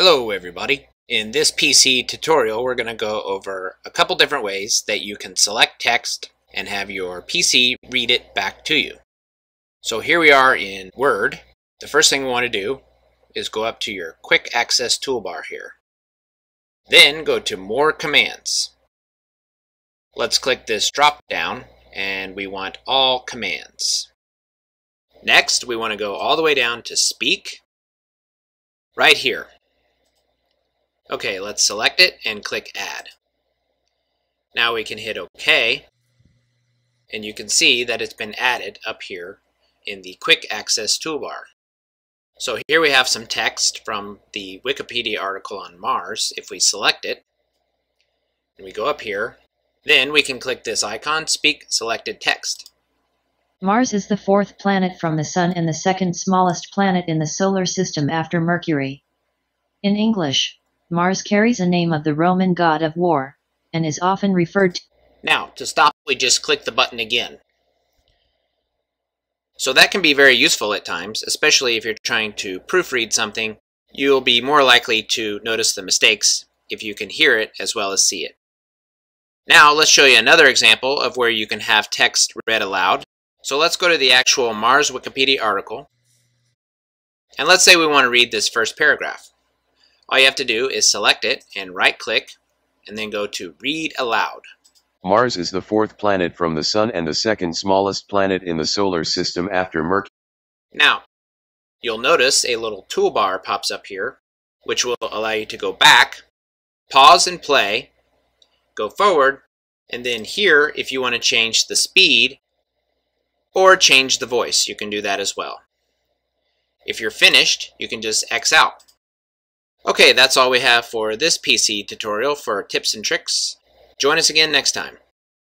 Hello everybody. In this PC tutorial we're going to go over a couple different ways that you can select text and have your PC read it back to you. So here we are in Word. The first thing we want to do is go up to your Quick Access toolbar here. Then go to More Commands. Let's click this drop down and we want All Commands. Next we want to go all the way down to Speak right here. Okay, let's select it and click Add. Now we can hit OK, and you can see that it's been added up here in the Quick Access toolbar. So here we have some text from the Wikipedia article on Mars. If we select it, and we go up here, then we can click this icon, Speak Selected Text. Mars is the fourth planet from the Sun and the second smallest planet in the solar system after Mercury. In English, Mars carries a name of the Roman god of war, and is often referred to. Now, to stop, we just click the button again. So that can be very useful at times, especially if you're trying to proofread something. You'll be more likely to notice the mistakes if you can hear it as well as see it. Now, let's show you another example of where you can have text read aloud. So let's go to the actual Mars Wikipedia article. And let's say we want to read this first paragraph. All you have to do is select it and right click and then go to read aloud. Mars is the fourth planet from the Sun and the second smallest planet in the solar system after Mercury. Now, you'll notice a little toolbar pops up here, which will allow you to go back, pause and play, go forward, and then here, if you want to change the speed or change the voice, you can do that as well. If you're finished, you can just X out. Okay, that's all we have for this PC tutorial for tips and tricks. Join us again next time.